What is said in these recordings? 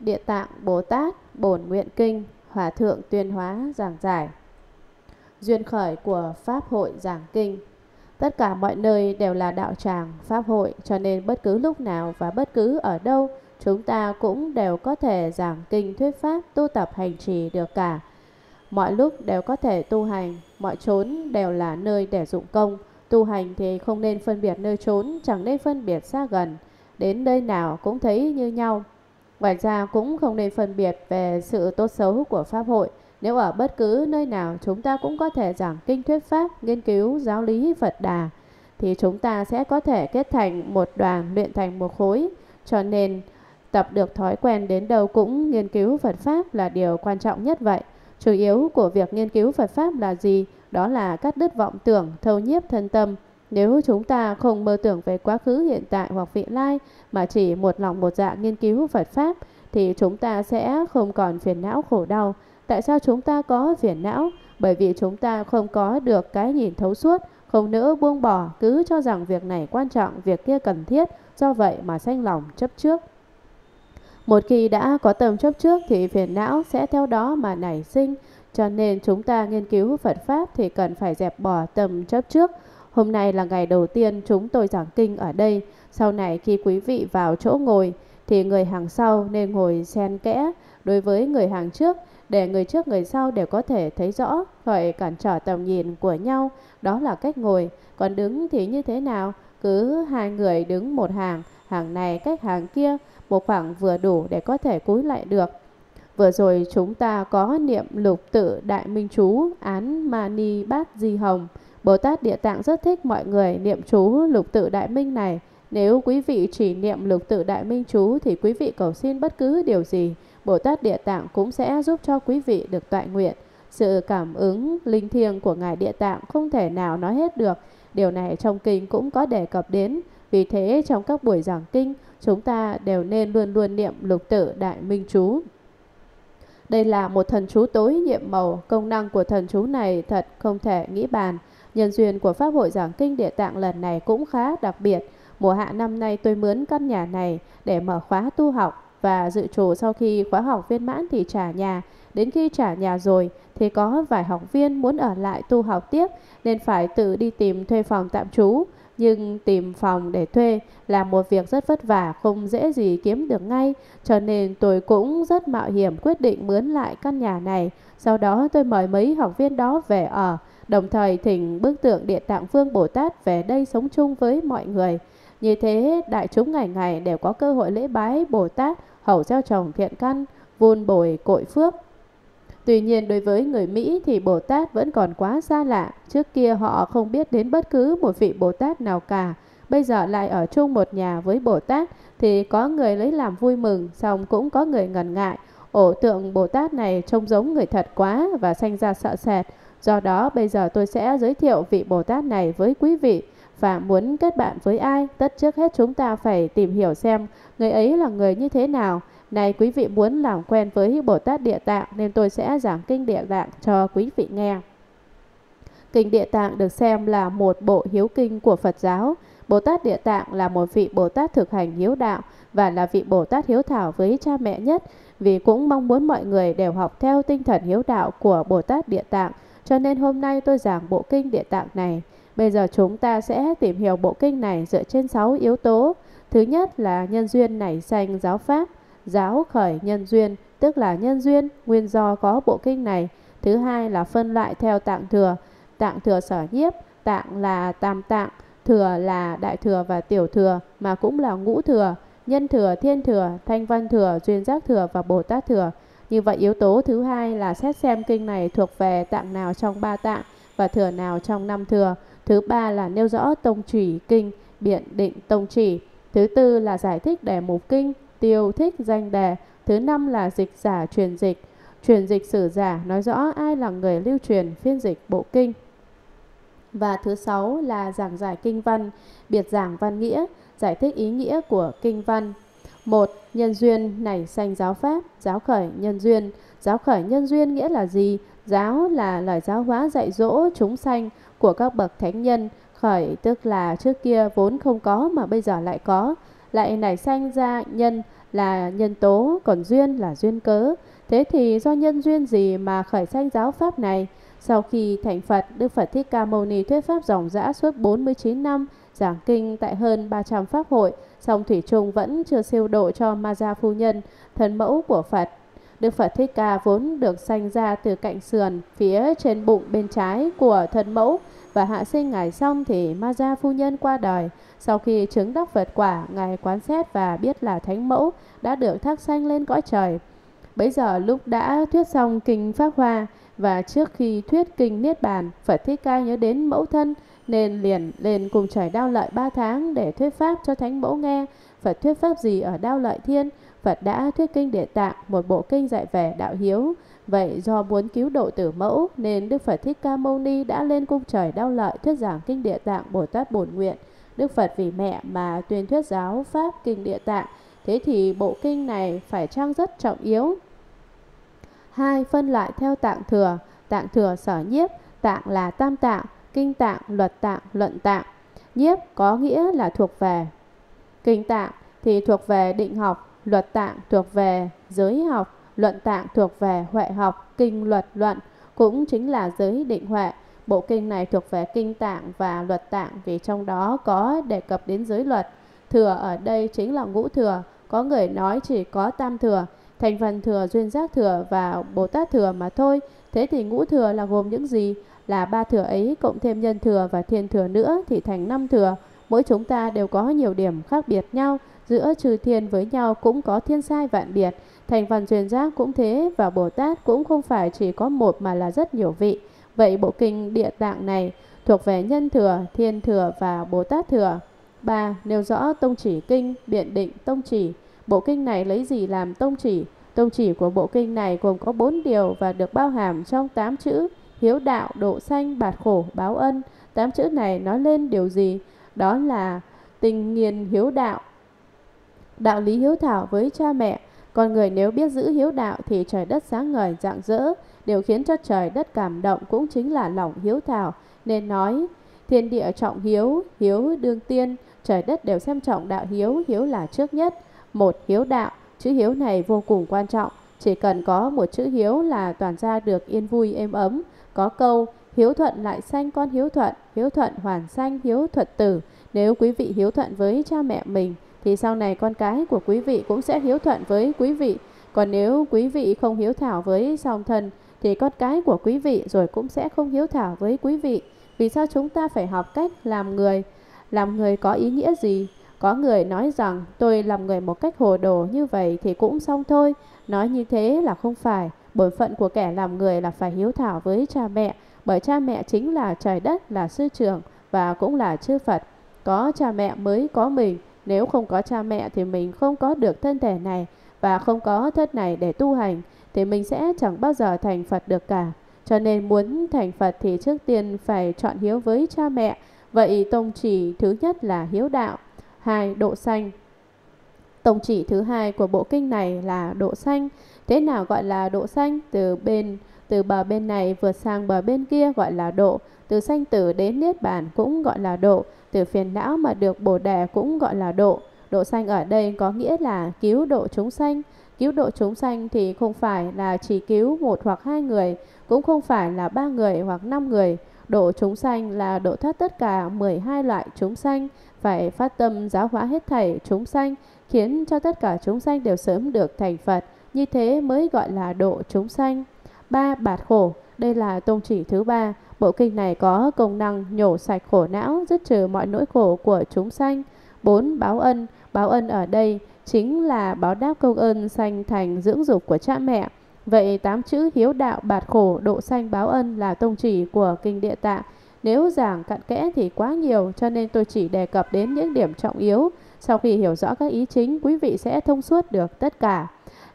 Địa Tạng Bồ Tát Bổn Nguyện Kinh Hòa Thượng Tuyên Hóa giảng giải. Duyên khởi của Pháp hội giảng kinh. Tất cả mọi nơi đều là đạo tràng, Pháp hội Cho nên bất cứ lúc nào và bất cứ ở đâu Chúng ta cũng đều có thể giảng kinh thuyết Pháp Tu tập hành trì được cả. Mọi lúc đều có thể tu hành Mọi chốn đều là nơi để dụng công. Tu hành thì không nên phân biệt nơi trốn Chẳng nên phân biệt xa gần. Đến nơi nào cũng thấy như nhau. Ngoài ra cũng không nên phân biệt về sự tốt xấu của Pháp hội. Nếu ở bất cứ nơi nào chúng ta cũng có thể giảng kinh thuyết Pháp, nghiên cứu giáo lý Phật Đà, thì chúng ta sẽ có thể kết thành một đoàn luyện thành một khối. Cho nên tập được thói quen đến đâu cũng nghiên cứu Phật Pháp là điều quan trọng nhất vậy. Chủ yếu của việc nghiên cứu Phật Pháp là gì? Đó là cắt đứt vọng tưởng, thâu nhiếp thân tâm, nếu chúng ta không mơ tưởng về quá khứ hiện tại hoặc vị lai mà chỉ một lòng một dạ nghiên cứu Phật Pháp thì chúng ta sẽ không còn phiền não khổ đau. Tại sao chúng ta có phiền não? Bởi vì chúng ta không có được cái nhìn thấu suốt, không nỡ buông bỏ, cứ cho rằng việc này quan trọng, việc kia cần thiết, do vậy mà sanh lòng chấp trước. Một khi đã có tâm chấp trước thì phiền não sẽ theo đó mà nảy sinh, cho nên chúng ta nghiên cứu Phật Pháp thì cần phải dẹp bỏ tâm chấp trước, Hôm nay là ngày đầu tiên chúng tôi giảng kinh ở đây. Sau này khi quý vị vào chỗ ngồi thì người hàng sau nên ngồi xen kẽ đối với người hàng trước để người trước người sau đều có thể thấy rõ khỏi cản trở tầm nhìn của nhau. Đó là cách ngồi. Còn đứng thì như thế nào? Cứ hai người đứng một hàng, hàng này cách hàng kia, một khoảng vừa đủ để có thể cúi lại được. Vừa rồi chúng ta có niệm lục tự đại minh chú án mani bát di hồng. Bồ Tát Địa Tạng rất thích mọi người niệm chú lục tự đại minh này. Nếu quý vị chỉ niệm lục tự đại minh chú thì quý vị cầu xin bất cứ điều gì, Bồ Tát Địa Tạng cũng sẽ giúp cho quý vị được tọa nguyện. Sự cảm ứng linh thiêng của Ngài Địa Tạng không thể nào nói hết được. Điều này trong kinh cũng có đề cập đến. Vì thế trong các buổi giảng kinh, chúng ta đều nên luôn luôn niệm lục tự đại minh chú. Đây là một thần chú tối nhiệm màu, công năng của thần chú này thật không thể nghĩ bàn. Nhân duyên của Pháp hội giảng kinh địa tạng lần này cũng khá đặc biệt. Mùa hạ năm nay tôi mướn căn nhà này để mở khóa tu học và dự trù sau khi khóa học viên mãn thì trả nhà. Đến khi trả nhà rồi thì có vài học viên muốn ở lại tu học tiếp nên phải tự đi tìm thuê phòng tạm trú. Nhưng tìm phòng để thuê là một việc rất vất vả, không dễ gì kiếm được ngay. Cho nên tôi cũng rất mạo hiểm quyết định mướn lại căn nhà này. Sau đó tôi mời mấy học viên đó về ở đồng thời thỉnh bức tượng Địa Tạng Vương Bồ Tát về đây sống chung với mọi người. Như thế, đại chúng ngày ngày đều có cơ hội lễ bái Bồ Tát, hậu gieo trồng thiện căn, vun bồi cội phước. Tuy nhiên đối với người Mỹ thì Bồ Tát vẫn còn quá xa lạ. Trước kia họ không biết đến bất cứ một vị Bồ Tát nào cả. Bây giờ lại ở chung một nhà với Bồ Tát thì có người lấy làm vui mừng, xong cũng có người ngần ngại. Ổ tượng Bồ Tát này trông giống người thật quá và sanh ra sợ sệt. Do đó bây giờ tôi sẽ giới thiệu vị Bồ Tát này với quý vị và muốn kết bạn với ai, tất trước hết chúng ta phải tìm hiểu xem người ấy là người như thế nào. Này quý vị muốn làm quen với Bồ Tát Địa Tạng nên tôi sẽ giảng kinh Địa Tạng cho quý vị nghe. Kinh Địa Tạng được xem là một bộ hiếu kinh của Phật giáo. Bồ Tát Địa Tạng là một vị Bồ Tát thực hành hiếu đạo và là vị Bồ Tát hiếu thảo với cha mẹ nhất vì cũng mong muốn mọi người đều học theo tinh thần hiếu đạo của Bồ Tát Địa Tạng cho nên hôm nay tôi giảng bộ kinh địa tạng này. Bây giờ chúng ta sẽ tìm hiểu bộ kinh này dựa trên 6 yếu tố. Thứ nhất là nhân duyên nảy sanh giáo pháp, giáo khởi nhân duyên, tức là nhân duyên, nguyên do có bộ kinh này. Thứ hai là phân loại theo tạng thừa, tạng thừa sở nhiếp, tạng là tam tạng, thừa là đại thừa và tiểu thừa mà cũng là ngũ thừa, nhân thừa, thiên thừa, thanh văn thừa, duyên giác thừa và bồ tát thừa. Như vậy yếu tố thứ hai là xét xem kinh này thuộc về tạng nào trong ba tạng và thừa nào trong năm thừa. Thứ ba là nêu rõ tông chỉ kinh, biện định tông chỉ. Thứ tư là giải thích đề mục kinh, tiêu thích danh đề. Thứ năm là dịch giả truyền dịch. Truyền dịch sử giả nói rõ ai là người lưu truyền phiên dịch bộ kinh. Và thứ sáu là giảng giải kinh văn, biệt giảng văn nghĩa, giải thích ý nghĩa của kinh văn. Một, nhân duyên nảy sanh giáo pháp, giáo khởi nhân duyên. Giáo khởi nhân duyên nghĩa là gì? Giáo là lời giáo hóa dạy dỗ chúng sanh của các bậc thánh nhân. Khởi tức là trước kia vốn không có mà bây giờ lại có. Lại nảy sanh ra nhân là nhân tố, còn duyên là duyên cớ. Thế thì do nhân duyên gì mà khởi sanh giáo pháp này? Sau khi thành Phật, Đức Phật Thích Ca Mâu Ni thuyết pháp dòng dã suốt 49 năm, giảng kinh tại hơn 300 pháp hội, song Thủy Trung vẫn chưa siêu độ cho Ma Gia Phu Nhân, thần mẫu của Phật. Đức Phật Thích Ca vốn được sanh ra từ cạnh sườn phía trên bụng bên trái của thần mẫu và hạ sinh ngài xong thì Ma Gia Phu Nhân qua đời. Sau khi chứng đắc Phật quả, ngài quán xét và biết là thánh mẫu đã được thác sanh lên cõi trời. Bấy giờ lúc đã thuyết xong kinh Pháp Hoa và trước khi thuyết kinh Niết Bàn, Phật Thích Ca nhớ đến mẫu thân nên liền lên cùng trời đao lợi ba tháng để thuyết pháp cho thánh mẫu nghe. Phật thuyết pháp gì ở đao lợi thiên? Phật đã thuyết kinh Địa Tạng, một bộ kinh dạy về đạo hiếu. Vậy do muốn cứu độ tử mẫu nên Đức Phật Thích Ca Mâu Ni đã lên cung trời đao lợi thuyết giảng kinh Địa Tạng Bồ Tát bổn nguyện. Đức Phật vì mẹ mà tuyên thuyết giáo pháp kinh Địa Tạng. Thế thì bộ kinh này phải trang rất trọng yếu. Hai phân loại theo tạng thừa, tạng thừa sở nhiếp, tạng là tam tạng, kinh tạng, luật tạng, luận tạng. Nhiếp có nghĩa là thuộc về kinh tạng thì thuộc về định học, luật tạng thuộc về giới học, luận tạng thuộc về huệ học, kinh luật luận cũng chính là giới định huệ. Bộ kinh này thuộc về kinh tạng và luật tạng vì trong đó có đề cập đến giới luật. Thừa ở đây chính là ngũ thừa, có người nói chỉ có tam thừa, thành phần thừa, duyên giác thừa và Bồ Tát thừa mà thôi. Thế thì ngũ thừa là gồm những gì? Là ba thừa ấy cộng thêm nhân thừa và thiên thừa nữa thì thành năm thừa. Mỗi chúng ta đều có nhiều điểm khác biệt nhau, giữa trừ thiên với nhau cũng có thiên sai vạn biệt. Thành phần duyên giác cũng thế và Bồ Tát cũng không phải chỉ có một mà là rất nhiều vị. Vậy bộ kinh địa tạng này thuộc về nhân thừa, thiên thừa và Bồ Tát thừa. 3. Nêu rõ tông chỉ kinh, biện định tông chỉ. Bộ kinh này lấy gì làm tông chỉ? Tông chỉ của bộ kinh này gồm có 4 điều và được bao hàm trong 8 chữ hiếu đạo, độ sanh, bạt khổ, báo ân. 8 chữ này nói lên điều gì? Đó là tình nghiền hiếu đạo, đạo lý hiếu thảo với cha mẹ. Con người nếu biết giữ hiếu đạo thì trời đất sáng ngời rạng rỡ. Điều khiến cho trời đất cảm động cũng chính là lòng hiếu thảo. Nên nói thiên địa trọng hiếu, hiếu đương tiên, trời đất đều xem trọng đạo hiếu, hiếu là trước nhất. Một hiếu đạo, chữ hiếu này vô cùng quan trọng. Chỉ cần có một chữ hiếu là toàn gia được yên vui êm ấm. Có câu hiếu thuận lại sanh con hiếu thuận, hiếu thuận hoàn sanh hiếu thuật tử. Nếu quý vị hiếu thuận với cha mẹ mình thì sau này con cái của quý vị cũng sẽ hiếu thuận với quý vị. Còn nếu quý vị không hiếu thảo với song thân thì con cái của quý vị rồi cũng sẽ không hiếu thảo với quý vị. Vì sao chúng ta phải học cách làm người? Làm người có ý nghĩa gì? Có người nói rằng tôi làm người một cách hồ đồ như vậy thì cũng xong thôi. Nói như thế là không phải. Bổn phận của kẻ làm người là phải hiếu thảo với cha mẹ. Bởi cha mẹ chính là trời đất, là sư trưởng và cũng là chư Phật. Có cha mẹ mới có mình. Nếu không có cha mẹ thì mình không có được thân thể này và không có thân này để tu hành thì mình sẽ chẳng bao giờ thành Phật được cả. Cho nên muốn thành Phật thì trước tiên phải chọn hiếu với cha mẹ. Vậy tông chỉ thứ nhất là hiếu đạo, hai độ xanh tổng chỉ thứ hai của bộ kinh này là độ xanh Thế nào gọi là độ xanh Từ bên từ bờ bên này vượt sang bờ bên kia gọi là độ, từ sanh tử đến niết bàn cũng gọi là độ, từ phiền não mà được bổ đề cũng gọi là độ. Độ sanh ở đây có nghĩa là cứu độ chúng sanh. Cứu độ chúng sanh thì không phải là chỉ cứu một hoặc hai người, cũng không phải là ba người hoặc năm người. Độ chúng sanh là độ thoát tất cả 12 loại chúng sanh, phải phát tâm giáo hóa hết thảy chúng sanh, khiến cho tất cả chúng sanh đều sớm được thành Phật. Như thế mới gọi là độ chúng sanh. Ba bạt khổ, đây là tôn chỉ thứ ba. Bộ kinh này có công năng nhổ sạch khổ não, dứt trừ mọi nỗi khổ của chúng sanh. Bốn báo ân, báo ân ở đây chính là báo đáp công ơn sanh thành dưỡng dục của cha mẹ. Vậy tám chữ hiếu đạo bạt khổ độ sanh báo ân là tông chỉ của kinh địa tạng. Nếu giảng cặn kẽ thì quá nhiều cho nên tôi chỉ đề cập đến những điểm trọng yếu. Sau khi hiểu rõ các ý chính, quý vị sẽ thông suốt được tất cả.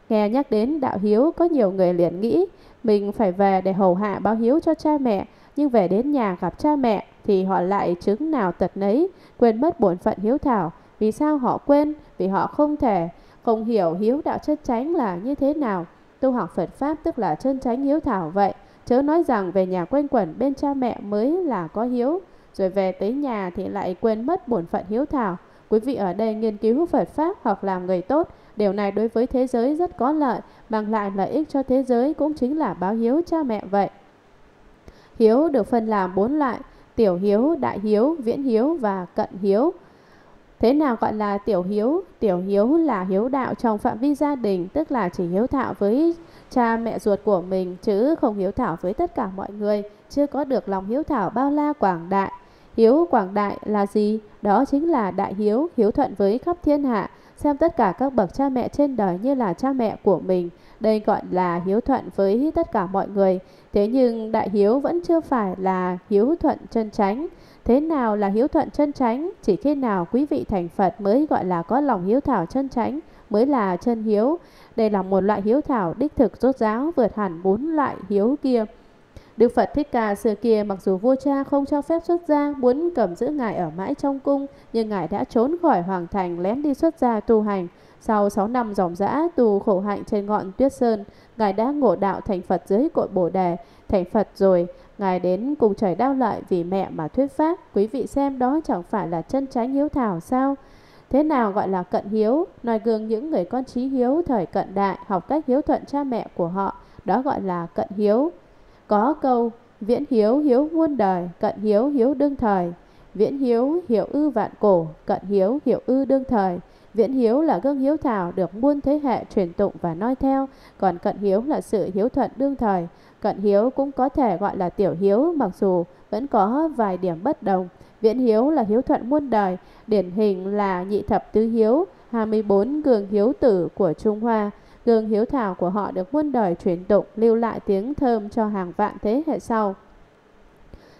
Nghe nhắc đến đạo hiếu, có nhiều người liền nghĩ mình phải về để hầu hạ báo hiếu cho cha mẹ, nhưng về đến nhà gặp cha mẹ thì họ lại chứng nào tật nấy, quên mất bổn phận hiếu thảo. Vì sao họ quên? Vì họ không thể, không hiểu hiếu đạo chân chánh là như thế nào. Tu học Phật Pháp tức là chân chánh hiếu thảo vậy. Chớ nói rằng về nhà quanh quẩn bên cha mẹ mới là có hiếu, rồi về tới nhà thì lại quên mất bổn phận hiếu thảo. Quý vị ở đây nghiên cứu Phật Pháp hoặc làm người tốt, Điều này đối với thế giới rất có lợi, mang lại lợi ích cho thế giới cũng chính là báo hiếu cha mẹ vậy. Hiếu được phân làm bốn loại, tiểu hiếu, đại hiếu, viễn hiếu và cận hiếu. Thế nào gọi là tiểu hiếu? Tiểu hiếu là hiếu đạo trong phạm vi gia đình, tức là chỉ hiếu thảo với cha mẹ ruột của mình chứ không hiếu thảo với tất cả mọi người, chưa có được lòng hiếu thảo bao la quảng đại. Hiếu quảng đại là gì? Đó chính là đại hiếu, hiếu thuận với khắp thiên hạ, xem tất cả các bậc cha mẹ trên đời như là cha mẹ của mình. Đây gọi là hiếu thuận với tất cả mọi người. Thế nhưng đại hiếu vẫn chưa phải là hiếu thuận chân chánh. Thế nào là hiếu thuận chân chánh? Chỉ khi nào quý vị thành Phật mới gọi là có lòng hiếu thảo chân chánh, mới là chân hiếu. Đây là một loại hiếu thảo đích thực rốt ráo vượt hẳn bốn loại hiếu kia. Đức Phật Thích Ca xưa kia mặc dù vua cha không cho phép xuất gia, muốn cầm giữ ngài ở mãi trong cung, nhưng ngài đã trốn khỏi hoàng thành lén đi xuất gia tu hành. Sau 6 năm dòng dã tu khổ hạnh trên ngọn Tuyết Sơn, ngài đã ngộ đạo thành Phật dưới cội Bồ đề, thành Phật rồi, ngài đến cùng trời đau lợi vì mẹ mà thuyết pháp. Quý vị xem đó chẳng phải là chân trái hiếu thảo sao? Thế nào gọi là cận hiếu? Nói gương những người con trí hiếu thời cận đại học cách hiếu thuận cha mẹ của họ, đó gọi là cận hiếu. Có câu viễn hiếu hiếu muôn đời, cận hiếu hiếu đương thời. Viễn hiếu hiểu ư vạn cổ, cận hiếu hiểu ư đương thời. Viễn hiếu là gương hiếu thảo được muôn thế hệ truyền tụng và noi theo, còn cận hiếu là sự hiếu thuận đương thời. Cận hiếu cũng có thể gọi là tiểu hiếu mặc dù vẫn có vài điểm bất đồng. Viễn hiếu là hiếu thuận muôn đời, điển hình là nhị thập tứ hiếu, 24 gương hiếu tử của Trung Hoa. Gương hiếu thảo của họ được muôn đời truyền tụng, lưu lại tiếng thơm cho hàng vạn thế hệ sau.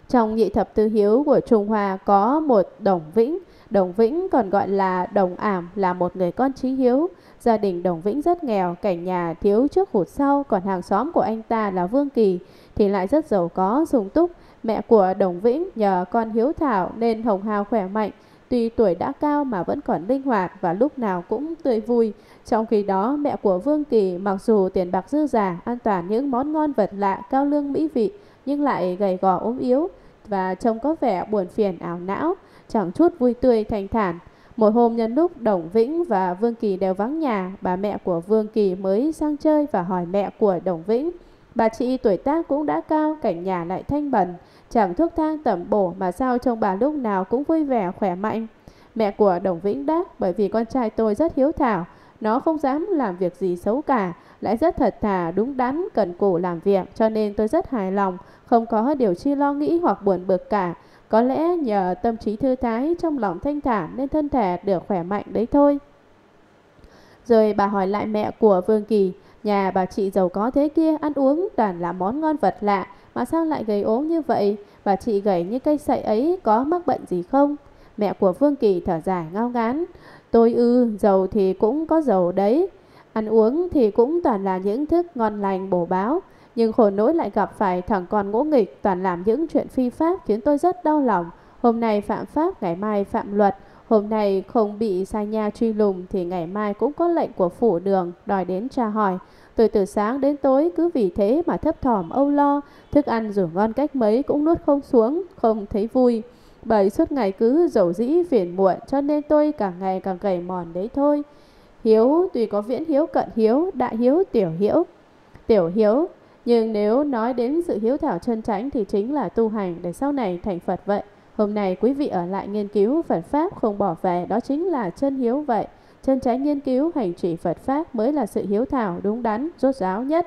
Trong nhị thập tứ hiếu của Trung Hoa có một Đồng Vĩnh. Đồng Vĩnh còn gọi là Đồng Ảm là một người con trí hiếu. Gia đình Đồng Vĩnh rất nghèo, cảnh nhà thiếu trước hụt sau, còn hàng xóm của anh ta là Vương Kỳ thì lại rất giàu có, sung túc. Mẹ của Đồng Vĩnh nhờ con hiếu thảo nên hồng hào khỏe mạnh, tuy tuổi đã cao mà vẫn còn linh hoạt và lúc nào cũng tươi vui. Trong khi đó, mẹ của Vương Kỳ mặc dù tiền bạc dư giả, an toàn những món ngon vật lạ, cao lương mỹ vị, nhưng lại gầy gò ốm yếu và trông có vẻ buồn phiền ảo não, chẳng chút vui tươi thanh thản. Một hôm nhân lúc Đồng Vĩnh và Vương Kỳ đều vắng nhà, bà mẹ của Vương Kỳ mới sang chơi và hỏi mẹ của Đồng Vĩnh. Bà chị tuổi tác cũng đã cao, cảnh nhà lại thanh bẩn, chẳng thuốc thang tẩm bổ mà sao trông bà lúc nào cũng vui vẻ khỏe mạnh. Mẹ của Đồng Vĩnh đáp bởi vì con trai tôi rất hiếu thảo, nó không dám làm việc gì xấu cả, lại rất thật thà, đúng đắn, cần cù làm việc, cho nên tôi rất hài lòng, không có điều chi lo nghĩ hoặc buồn bực cả. Có lẽ nhờ tâm trí thư thái trong lòng thanh thản nên thân thể được khỏe mạnh đấy thôi. Rồi bà hỏi lại mẹ của Vương Kỳ, nhà bà chị giàu có thế kia ăn uống toàn là món ngon vật lạ, mà sao lại gầy ốm như vậy? Bà chị gầy như cây sậy ấy có mắc bệnh gì không? Mẹ của Vương Kỳ thở dài ngao ngán. Tôi ư, giàu thì cũng có giàu đấy. Ăn uống thì cũng toàn là những thức ngon lành bổ báo. Nhưng khổ nỗi lại gặp phải thằng con ngỗ nghịch toàn làm những chuyện phi pháp khiến tôi rất đau lòng. Hôm nay phạm pháp, ngày mai phạm luật. Hôm nay không bị sai nha truy lùng thì ngày mai cũng có lệnh của phủ đường đòi đến tra hỏi. Tôi từ sáng đến tối cứ vì thế mà thấp thỏm âu lo, thức ăn dù ngon cách mấy cũng nuốt không xuống, không thấy vui. Bởi suốt ngày cứ dầu dĩ phiền muộn cho nên tôi càng ngày càng gầy mòn đấy thôi. Hiếu tuy có viễn hiếu cận hiếu, đại hiếu tiểu hiếu. Tiểu hiếu, nhưng nếu nói đến sự hiếu thảo chân chánh thì chính là tu hành để sau này thành Phật vậy. Hôm nay quý vị ở lại nghiên cứu Phật Pháp không bỏ về, đó chính là chân hiếu vậy. Chân trái nghiên cứu hành trì Phật Pháp mới là sự hiếu thảo đúng đắn, rốt ráo nhất.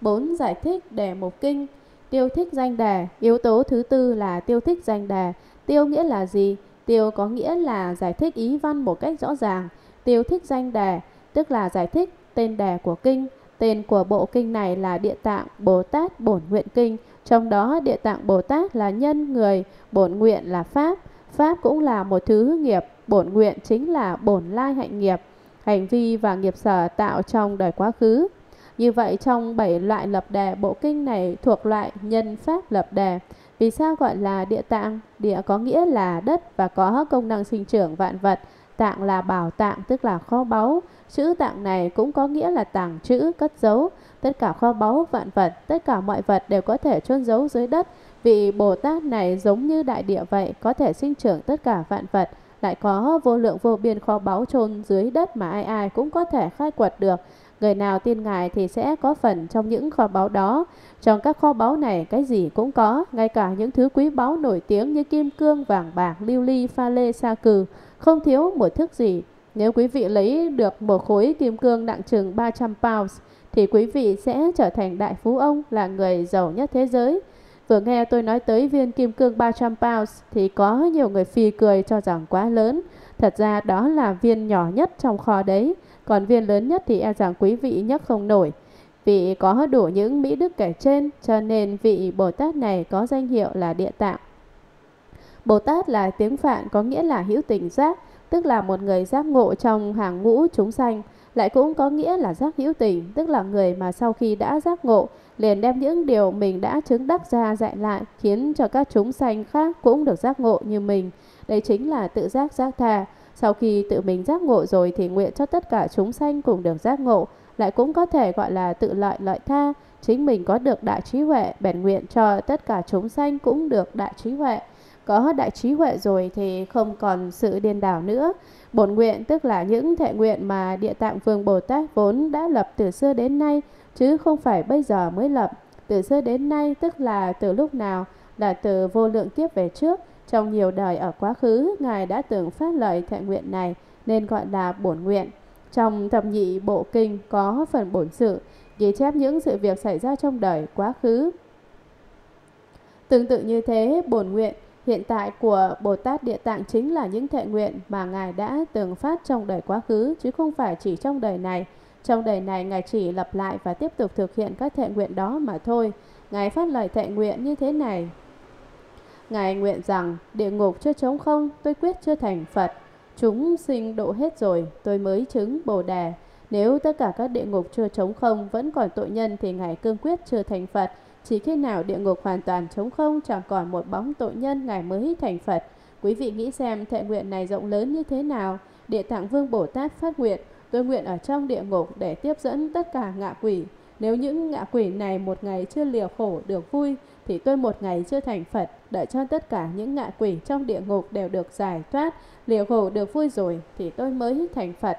4. Giải thích đề mục kinh Tiêu thích danh đề, yếu tố thứ tư là tiêu thích danh đề. Tiêu nghĩa là gì? Tiêu có nghĩa là giải thích ý văn một cách rõ ràng. Tiêu thích danh đề, tức là giải thích tên đề của kinh. Tên của bộ kinh này là Địa Tạng Bồ Tát Bổn Nguyện Kinh. Trong đó Địa Tạng Bồ Tát là nhân người, bổn nguyện là pháp. Pháp cũng là một thứ nghiệp, bổn nguyện chính là bổn lai hạnh nghiệp, hành vi và nghiệp sở tạo trong đời quá khứ. Như vậy trong bảy loại lập đề bộ kinh này thuộc loại nhân pháp lập đề. Vì sao gọi là địa tạng? Địa có nghĩa là đất và có công năng sinh trưởng vạn vật. Tạng là bảo tạng tức là kho báu. Chữ tạng này cũng có nghĩa là tàng chữ cất giấu. Tất cả kho báu vạn vật, tất cả mọi vật đều có thể chôn giấu dưới đất. Vị Bồ Tát này giống như đại địa vậy, có thể sinh trưởng tất cả vạn vật lại có vô lượng vô biên kho báu chôn dưới đất mà ai ai cũng có thể khai quật được. Người nào tin Ngài thì sẽ có phần trong những kho báu đó. Trong các kho báu này cái gì cũng có, ngay cả những thứ quý báu nổi tiếng như kim cương, vàng bạc, lưu ly, pha lê, sa cừ, không thiếu một thức gì. Nếu quý vị lấy được một khối kim cương nặng chừng 300 pounds, thì quý vị sẽ trở thành đại phú ông là người giàu nhất thế giới. Vừa nghe tôi nói tới viên kim cương 300 pounds thì có nhiều người phi cười cho rằng quá lớn. Thật ra đó là viên nhỏ nhất trong kho đấy. Còn viên lớn nhất thì e rằng quý vị nhấc không nổi. Vị có đủ những mỹ đức kể trên cho nên vị Bồ Tát này có danh hiệu là Địa Tạng. Bồ Tát là tiếng Phạn có nghĩa là hữu tình giác, tức là một người giác ngộ trong hàng ngũ chúng sanh. Lại cũng có nghĩa là giác hữu tình, tức là người mà sau khi đã giác ngộ, liền đem những điều mình đã chứng đắc ra dạy lại, khiến cho các chúng sanh khác cũng được giác ngộ như mình. Đây chính là tự giác giác tha. Sau khi tự mình giác ngộ rồi thì nguyện cho tất cả chúng sanh cùng được giác ngộ, lại cũng có thể gọi là tự lợi lợi tha. Chính mình có được đại trí huệ, bèn nguyện cho tất cả chúng sanh cũng được đại trí huệ. Có đại trí huệ rồi thì không còn sự điên đảo nữa. Bổn nguyện tức là những thệ nguyện mà Địa Tạng Vương Bồ Tát vốn đã lập từ xưa đến nay, chứ không phải bây giờ mới lập. Từ xưa đến nay tức là từ lúc nào, là từ vô lượng kiếp về trước, trong nhiều đời ở quá khứ, Ngài đã từng phát lời thệ nguyện này nên gọi là bổn nguyện. Trong thập nhị bộ kinh có phần bổn sự, ghi chép những sự việc xảy ra trong đời quá khứ. Tương tự như thế, bổn nguyện hiện tại của Bồ Tát Địa Tạng chính là những thệ nguyện mà Ngài đã từng phát trong đời quá khứ, chứ không phải chỉ trong đời này. Trong đời này, Ngài chỉ lặp lại và tiếp tục thực hiện các thệ nguyện đó mà thôi. Ngài phát lời thệ nguyện như thế này. Ngài nguyện rằng, địa ngục chưa trống không, tôi quyết chưa thành Phật. Chúng sinh độ hết rồi, tôi mới chứng Bồ Đề. Nếu tất cả các địa ngục chưa trống không vẫn còn tội nhân thì Ngài cương quyết chưa thành Phật. Chỉ khi nào địa ngục hoàn toàn trống không chẳng còn một bóng tội nhân Ngài mới thành Phật. Quý vị nghĩ xem thệ nguyện này rộng lớn như thế nào? Địa tạng vương Bồ Tát phát nguyện, tôi nguyện ở trong địa ngục để tiếp dẫn tất cả ngạ quỷ. Nếu những ngạ quỷ này một ngày chưa liều khổ được vui, thì tôi một ngày chưa thành Phật, đợi cho tất cả những ngạ quỷ trong địa ngục đều được giải thoát, liều khổ được vui rồi, thì tôi mới thành Phật.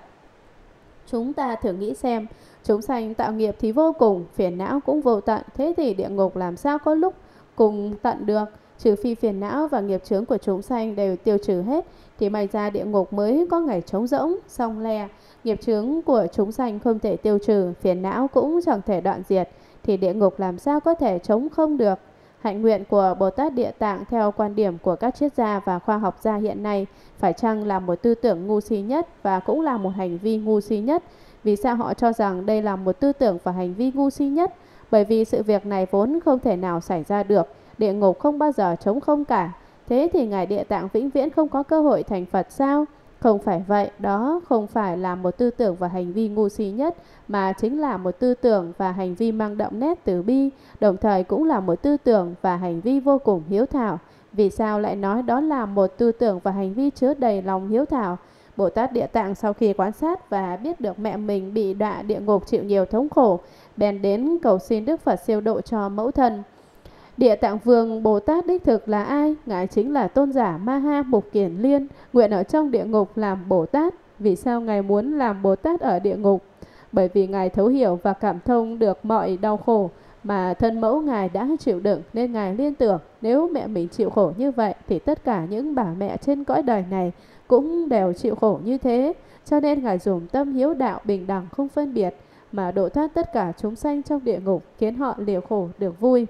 Chúng ta thử nghĩ xem, chúng sanh tạo nghiệp thì vô cùng, phiền não cũng vô tận, thế thì địa ngục làm sao có lúc cùng tận được? Trừ phi phiền não và nghiệp chướng của chúng sanh đều tiêu trừ hết, thì may ra địa ngục mới có ngày trống rỗng, song le. Nghiệp chướng của chúng sanh không thể tiêu trừ, phiền não cũng chẳng thể đoạn diệt, thì địa ngục làm sao có thể chống không được? Hạnh nguyện của Bồ Tát Địa Tạng theo quan điểm của các triết gia và khoa học gia hiện nay phải chăng là một tư tưởng ngu si nhất và cũng là một hành vi ngu si nhất. Vì sao họ cho rằng đây là một tư tưởng và hành vi ngu si nhất? Bởi vì sự việc này vốn không thể nào xảy ra được, địa ngục không bao giờ trống không cả. Thế thì Ngài Địa Tạng vĩnh viễn không có cơ hội thành Phật sao? Không phải vậy, đó không phải là một tư tưởng và hành vi ngu si nhất, mà chính là một tư tưởng và hành vi mang đậm nét từ bi, đồng thời cũng là một tư tưởng và hành vi vô cùng hiếu thảo. Vì sao lại nói đó là một tư tưởng và hành vi chứa đầy lòng hiếu thảo? Bồ Tát Địa Tạng sau khi quan sát và biết được mẹ mình bị đọa địa ngục chịu nhiều thống khổ, bèn đến cầu xin Đức Phật siêu độ cho mẫu thân. Địa Tạng Vương Bồ Tát đích thực là ai? Ngài chính là tôn giả Ma Ha Mục Kiền Liên, nguyện ở trong địa ngục làm Bồ Tát. Vì sao Ngài muốn làm Bồ Tát ở địa ngục? Bởi vì Ngài thấu hiểu và cảm thông được mọi đau khổ mà thân mẫu Ngài đã chịu đựng nên Ngài liên tưởng nếu mẹ mình chịu khổ như vậy thì tất cả những bà mẹ trên cõi đời này cũng đều chịu khổ như thế. Cho nên Ngài dùng tâm hiếu đạo bình đẳng không phân biệt mà độ thoát tất cả chúng sanh trong địa ngục khiến họ liều khổ được vui.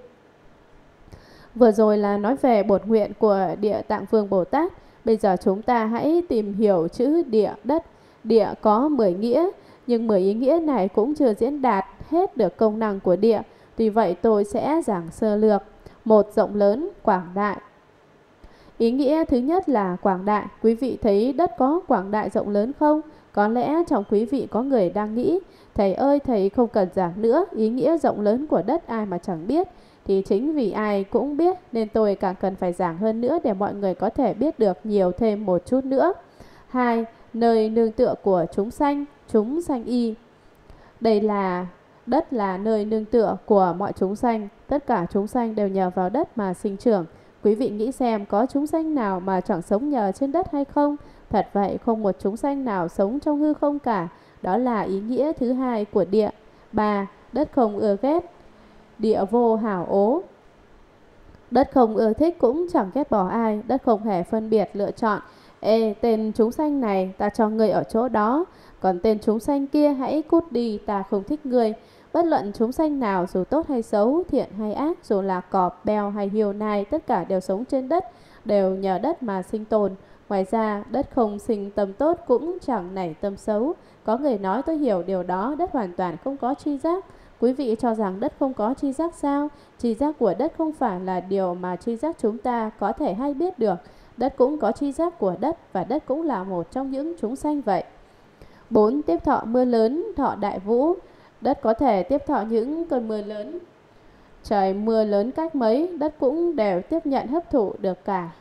Vừa rồi là nói về bột nguyện của địa tạng vương Bồ Tát. Bây giờ chúng ta hãy tìm hiểu chữ địa đất. Địa có 10 nghĩa, nhưng 10 ý nghĩa này cũng chưa diễn đạt hết được công năng của địa. Vì vậy tôi sẽ giảng sơ lược. Một rộng lớn, quảng đại. Ý nghĩa thứ nhất là quảng đại. Quý vị thấy đất có quảng đại rộng lớn không? Có lẽ trong quý vị có người đang nghĩ, thầy ơi thầy không cần giảng nữa, ý nghĩa rộng lớn của đất ai mà chẳng biết thì chính vì ai cũng biết nên tôi càng cần phải giảng hơn nữa để mọi người có thể biết được nhiều thêm một chút nữa. Hai, nơi nương tựa của chúng sanh, chúng sanh y. Đây là đất là nơi nương tựa của mọi chúng sanh, tất cả chúng sanh đều nhờ vào đất mà sinh trưởng. Quý vị nghĩ xem có chúng sanh nào mà chẳng sống nhờ trên đất hay không? Thật vậy, không một chúng sanh nào sống trong hư không cả. Đó là ý nghĩa thứ hai của địa. 3. Đất không ưa ghét. Địa vô hảo ố. Đất không ưa thích cũng chẳng ghét bỏ ai. Đất không hề phân biệt lựa chọn. Ê, tên chúng sanh này ta cho ngươi ở chỗ đó. Còn tên chúng sanh kia hãy cút đi, ta không thích ngươi. Bất luận chúng sanh nào dù tốt hay xấu, thiện hay ác, dù là cọp, beo hay hiều nai, tất cả đều sống trên đất, đều nhờ đất mà sinh tồn. Ngoài ra, đất không sinh tâm tốt cũng chẳng nảy tâm xấu. Có người nói tôi hiểu điều đó, đất hoàn toàn không có tri giác. Quý vị cho rằng đất không có tri giác sao? Tri giác của đất không phải là điều mà tri giác chúng ta có thể hay biết được. Đất cũng có tri giác của đất và đất cũng là một trong những chúng sanh vậy. 4. Tiếp thọ mưa lớn, thọ đại vũ. Đất có thể tiếp thọ những cơn mưa lớn. Trời mưa lớn cách mấy, đất cũng đều tiếp nhận hấp thụ được cả.